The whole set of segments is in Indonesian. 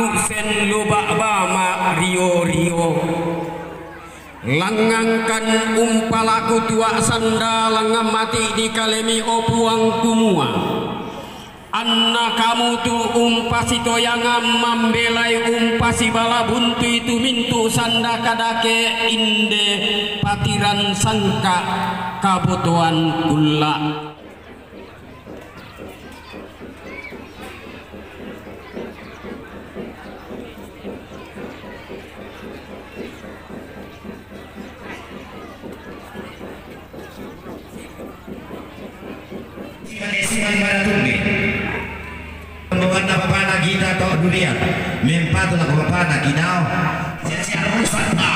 aduk sen loba bama rio rio langangkan umpalaku tua sanda langam mati di kalemi opuang kumua. Anna kamu tu umpasi toyangan membelai umpasi bala buntu itu mintu sanda kadake inde patiran sangka kabutuan gula wanda papana kita to dunia? Memang papana kinao sia sia rusak.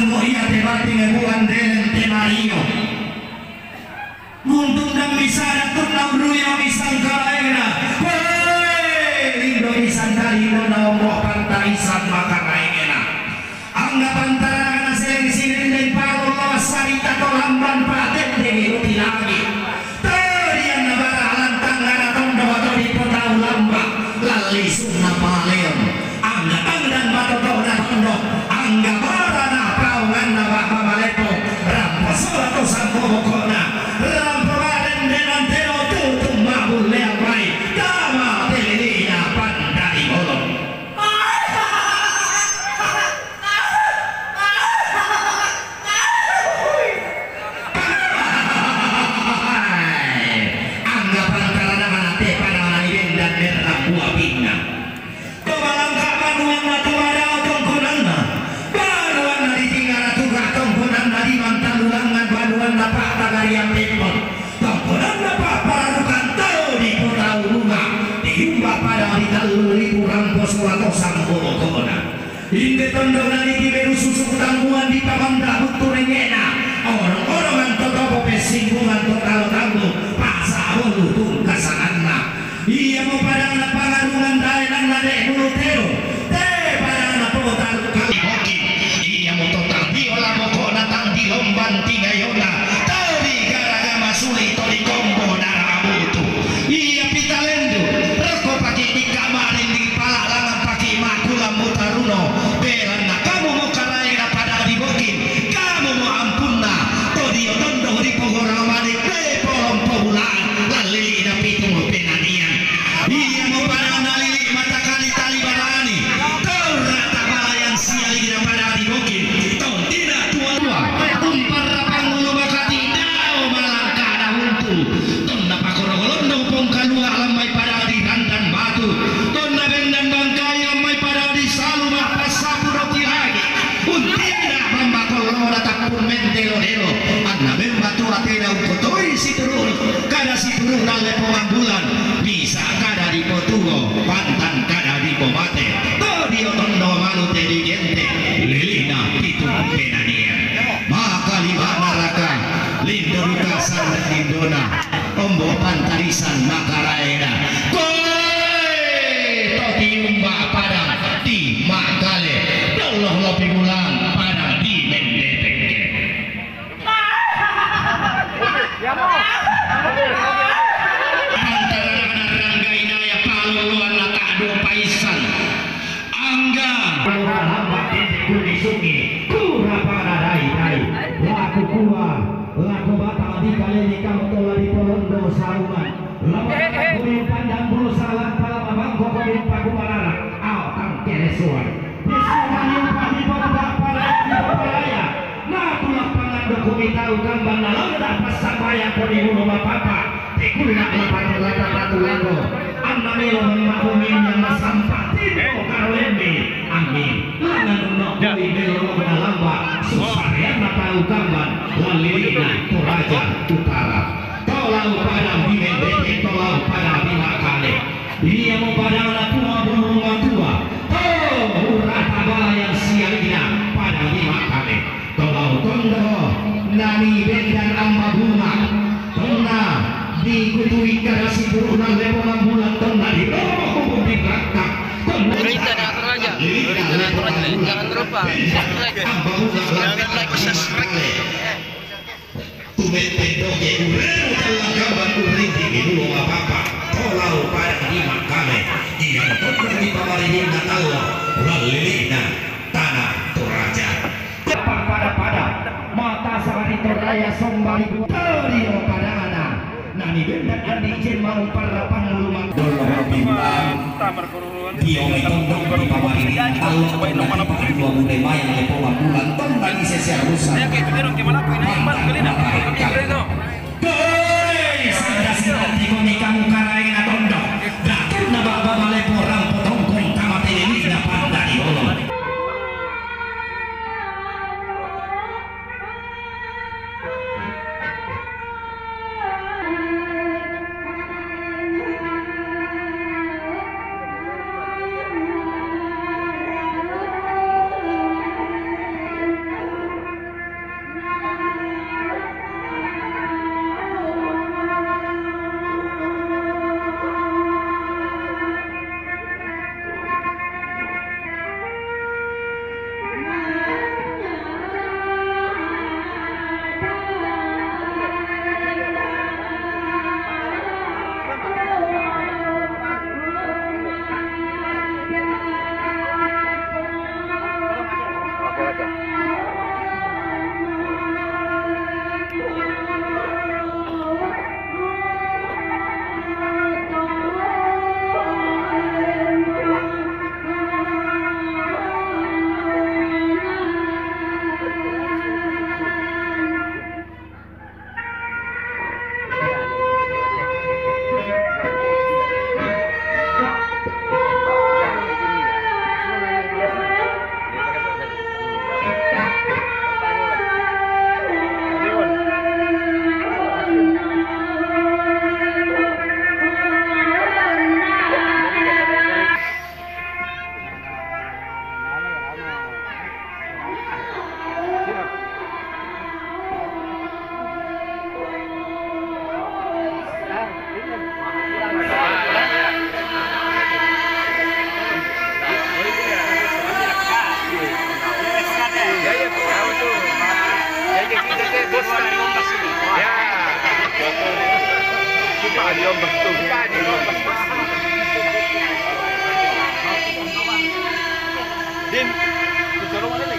umoria te bati me buan delen te mario mundung dan bisa datuk lam sekolah kok sama kono kona Inde tondo nani di beru susu kutangguan di papan Orang-orang yang tetap pepe sungi kurapa rai rai laku kuwa laku batal di kali kamu tola di polondo saruman. Lama eh, eh, eh. kumin pandang bulu salam palam abang kau min paku marara. Au tang keresuan disuruh nyumpah di bapak palaya di bapak nah tulah pangan dokumen tahu kambang nalang dah pasang bayang kodi hulu bapak tekul nak lepas rata ratu lago anna melo memakumin yang sampah tino karwemi amin langan no kui melo kena lamba susarian na tahu gambar lalilina toraja utara tolau padang bimen bete tolau padang bima kale dia tondo nani bendan burunan leponan bulan tonna di romo di belakang tonna Berita dan atur aja. Berita dan atur aja. Jangan lupa. subscribe. Jangan like, subscribe. Tumet pendoke urenu dalam gambar urinti di apa-apa Tolau pada Ia tondong di pamarihin tahu Lalilina tanah toraja. Pada pada Mata sombari pada anak Bendan andi izin di na tahu Tondang di dua budaya isi rusak Guys, ada. Ya. Kita di tuh. Din, kita rumah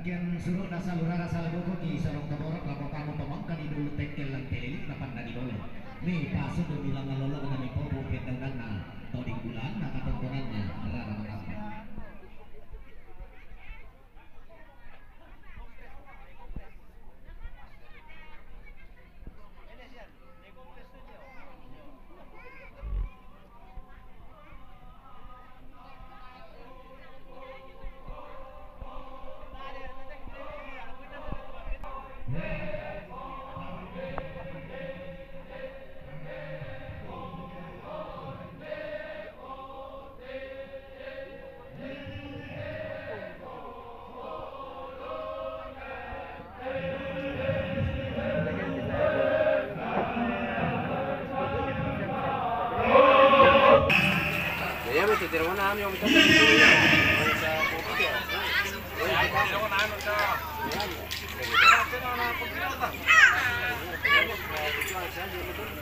Rangkian suruh nasa lura nasa lagu di sarong taborok laku kamu pemangkan di dulu tekel lang telelik lapan dari dole. Nih pasuk do bilang ngalola kami popo petang na toding bulan na katontonan na rara 一二一！